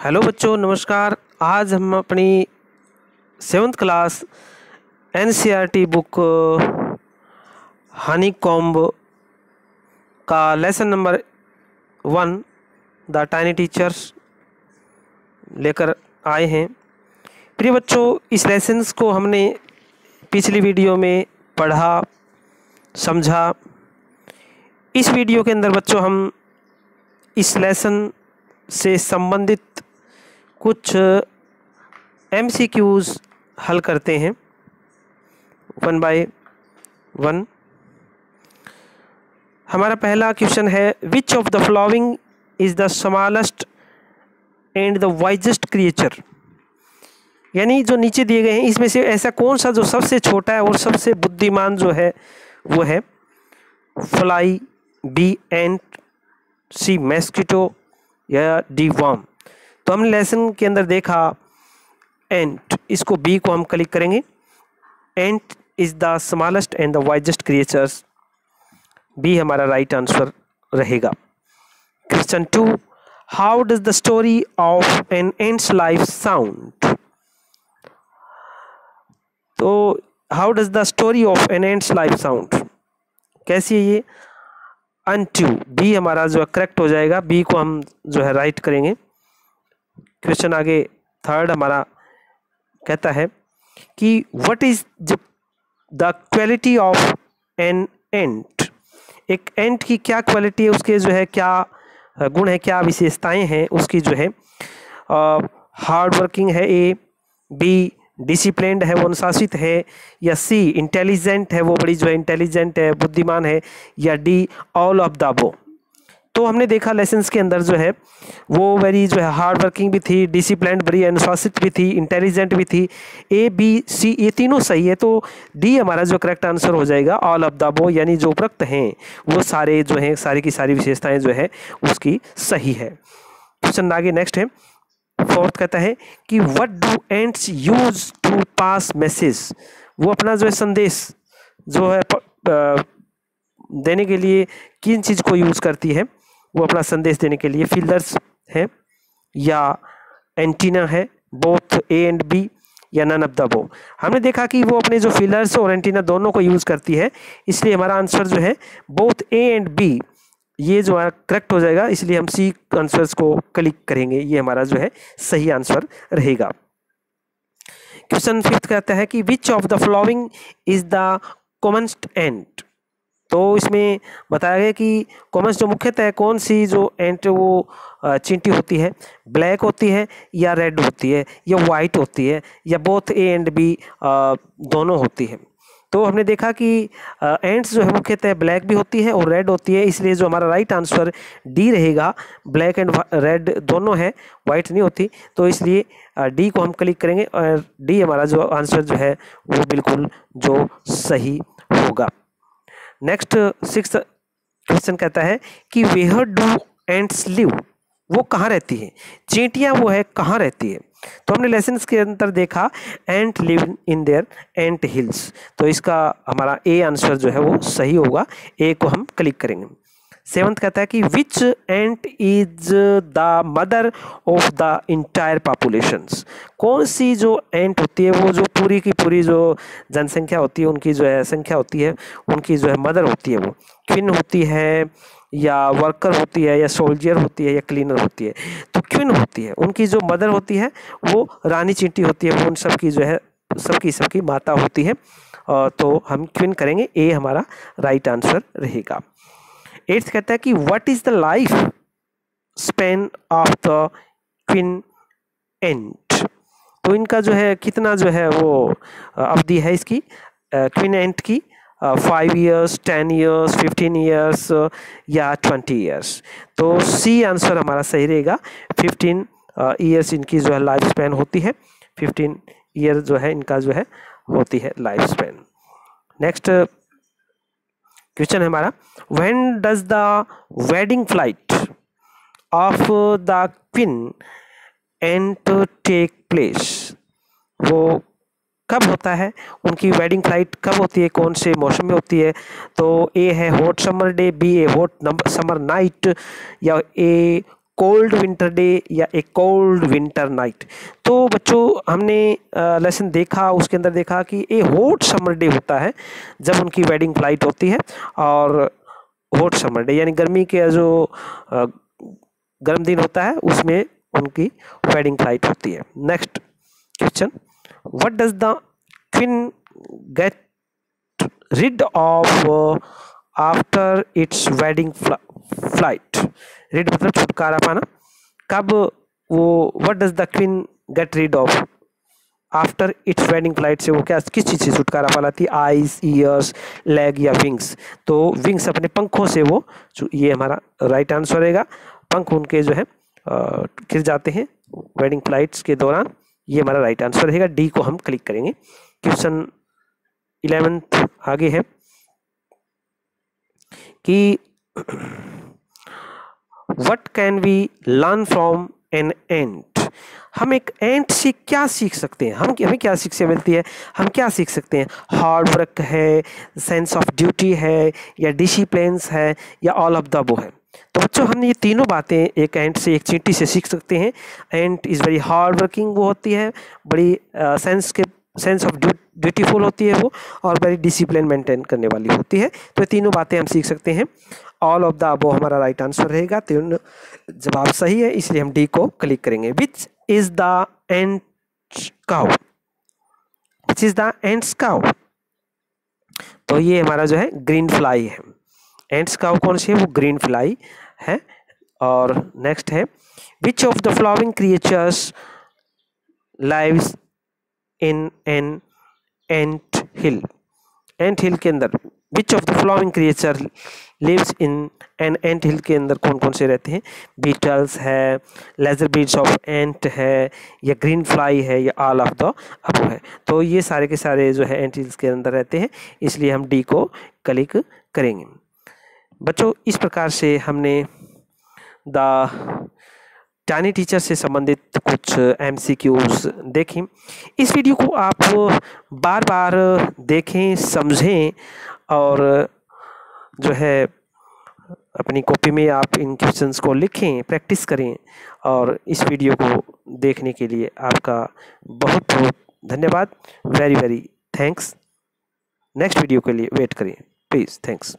Hello बच्चों, नमस्कार। आज हम अपनी seventh class NCERT book, honeycomb का lesson number one, the tiny teachers लेकर आए हैं। प्रिय बच्चों, इस लेसन्स को हमने पिछली वीडियो में पढ़ा, समझा। इस वीडियो के अंदर बच्चों, हम इस लेसन से संबंधित कुछ एम सी क्यूज़ हल करते हैं। One by one. हमारा पहला क्वेश्चन है which of the following is the smallest and the wisest creature यानी जो नीचे दिए गए हैं, इसमें से ऐसा कौन सा जो सबसे छोटा है और सबसे बुद्धिमान जो है, वो है fly B and C mosquito या डी वार्म तो हमने लेसन के अंदर देखा एंट इसको बी को हम क्लिक करेंगे। Ant is the smallest and the wisest creatures B हमारा राइट आंसर रहेगा। Question two how does the story of an ant's life sound तो how does the story of an ant's life sound कैसी है ये? अनट्यू B हमारा जो है correct हो जाएगा। बी को हम जो है राइट करेंगे। क्वेश्चन आगे थर्ड हमारा कहता है कि what is the quality of an ant एक एंट की क्या क्वालिटी है? उसके जो है क्या गुण है, क्या विशेषताएँ हैं? उसकी जो है हार्ड वर्किंग है ए बी डिसिप्लिन्ड है, वो अनुशासित है, या सी इंटेलिजेंट है, वो बड़ी जो है इंटेलिजेंट है, बुद्धिमान है, या डी ऑल ऑफ़ द बो तो हमने देखा लेसन्स के अंदर जो है, वो वेरी जो है हार्ड वर्किंग भी थी डिसिप्लिन बड़ी अनुशासित भी थी इंटेलिजेंट भी थी ए बी सी ये तीनों सही है तो डी हमारा जो करेक्ट आंसर हो जाएगा ऑल ऑफ़ द बो यानी जो उपरक्त हैं, वो सारे जो हैं, सारी की सारी विशेषताएँ जो है, उसकी सही है। क्वेश्चन आगे नेक्स्ट है। फोर्थ कहता है कि what do ants use to pass message वो अपना जो है संदेश, जो है देने के लिए किन चीज़ को यूज़ करती है? वो अपना संदेश देने के लिए फिल्डर्स है, या एंटीना है बोथ ए एंड बी या नन ऑफ़ द बो हमने देखा कि वो अपने जो फिलर्स और एंटीना दोनों को यूज़ करती है, इसलिए हमारा आंसर जो है बोथ ए एंड बी ये जो है करेक्ट हो जाएगा, इसलिए हम सी आंसर्स को क्लिक करेंगे, ये हमारा जो है, सही आंसर रहेगा। क्वेश्चन फिफ्थ कहता है कि which of the following is the commonest ant तो इसमें बताया गया कि कॉमर्स जो मुख्यतः कौन सी जो एंट वो चींटी होती है? ब्लैक होती है या रेड होती है? या वाइट होती है? या बोथ ए एंड बी दोनों होती है? तो हमने देखा कि एंट्स जो है मुख्यतः ब्लैक भी होती है और रेड होती है। इसलिए जो हमारा राइट आंसर डी रहेगा ब्लैक एंड रेड दोनों है वाइट नहीं होती। तो इसलिए डी को हम क्लिक करेंगे और डी हमारा जो आंसर जो है वो बिल्कुल जो सही होगा। नेक्स्ट सिक्स क्वेश्चन कहता है कि वेहर डू एंड्स लिव वो कहाँ रहती है? चींटियाँ वो है, कहाँ रहती है? तो हमने लेसन के अंदर देखा ant live in their ant hills तो इसका हमारा ए आंसर जो है वो सही होगा। ए को हम क्लिक करेंगे। सेवंथ कहता है कि which ant is the mother of the entire populations कौन सी जो एंट होती है, वो जो पूरी की पूरी जो जनसंख्या होती है, उनकी जो है संख्या होती है, उनकी जो है मदर होती है वो। क्विन होती है, या वर्कर होती है, या सोल्जर होती है, या क्लीनर होती है। तो क्विन होती है, उनकी जो मदर होती है, वो रानी चींटी होती है, वो उन सबकी जो है, सबकी सबकी माता होती है। तो हम क्विन करेंगे ए हमारा राइट आंसर रहेगा। एट्थ कहता है कि what is the life span of the queen ant तो इनका जो है, कितना जो है वो अवधि है इसकी? क्विन एंट की five years ten years fifteen years या ट्वेंटी ईयर्स तो सी आंसर हमारा सही रहेगा। फिफ्टीन ईयर्स इनकी जो है लाइफ स्पेन होती है। फिफ्टीन ईयर जो है, इनका जो है, होती है लाइफ स्पेन नेक्स्ट क्वेश्चन है हमारा when does the wedding flight of the queen ant take place वो कब होता है? उनकी वेडिंग फ़्लाइट कब होती है? कौन से मौसम में होती है? तो ए है hot summer day B a hot summer night या ए कोल्ड विंटर डे या ए कोल्ड विंटर नाइट तो बच्चों, हमने लेसन देखा, उसके अंदर देखा कि ए हॉट समर डे होता है जब उनकी वेडिंग फ़्लाइट होती है और हॉट समर डे यानी गर्मी के जो गर्म दिन होता है, उसमें उनकी वेडिंग फ़्लाइट होती है। Next question what does the queen get rid of after its wedding flight rid मतलब छुटकारा पाना। कब वो what does the queen get rid of after its wedding flight से वो क्या, किस चीज़ से छुटकारा पालाती आईज ईयर्स लेग या विंग्स तो विंग्स अपने पंखों से वो ये हमारा राइट आंसर रहेगा। पंख उनके जो है गिर जाते हैं? वेडिंग फ्लाइट्स के दौरान ये हमारा राइट आंसर रहेगा। डी को हम क्लिक करेंगे। क्वेश्चन इलेवेंथ आगे है कि what can we learn from an ant हम एक एंट से क्या सीख सकते हैं? हम हमें क्या शिक्षा मिलती है? हम क्या सीख सकते हैं? हार्ड वर्क है सेंस ऑफ़ ड्यूटी है, या डिसिप्लिन्स है, या ऑल ऑफ़ द वो है। तो बच्चों, हमने ये तीनों बातें एक एंट से, एक चींटी से सीख सकते हैं। Ant is very hard working वो होती है, बड़ी सेंस के सेंस ऑफ़ ड्यूटीफुल होती है वो और वेरी डिसिप्लिन मेंटेन करने वाली होती है। तो तीनों बातें हम सीख सकते हैं। ऑल ऑफ़ द अबो हमारा राइट आंसर रहेगा। तीन जवाब सही है, इसलिए हम डी को क्लिक करेंगे। Which is the ant cow which is the ant's cow तो ये हमारा जो है ग्रीन फ्लाई है। एंड्स काउ कौन सी है? वो ग्रीन फ्लाई है। और नेक्स्ट है। Which of the following creatures lives in an ant hill ant hill के अंदर which of the following creature lives in an ant hill के अंदर कौन कौन से रहते हैं? बीटल्स है लेजर बीड्स ऑफ़ एंट है, या ग्रीन फ्लाई है, या ऑल ऑफ़ द अबो है। तो ये सारे के सारे जो है एंट हिल्स के अंदर रहते हैं, इसलिए हम डी को क्लिक करेंगे। बच्चों, इस प्रकार से हमने द टानी टीचर से संबंधित कुछ एम देखें। इस वीडियो को आप बार बार देखें, समझें और जो है अपनी कॉपी में आप इन क्वेश्चंस को लिखें, प्रैक्टिस करें और इस वीडियो को देखने के लिए आपका बहुत बहुत धन्यवाद। Very very thanks next video के लिए वेट करें। Please thanks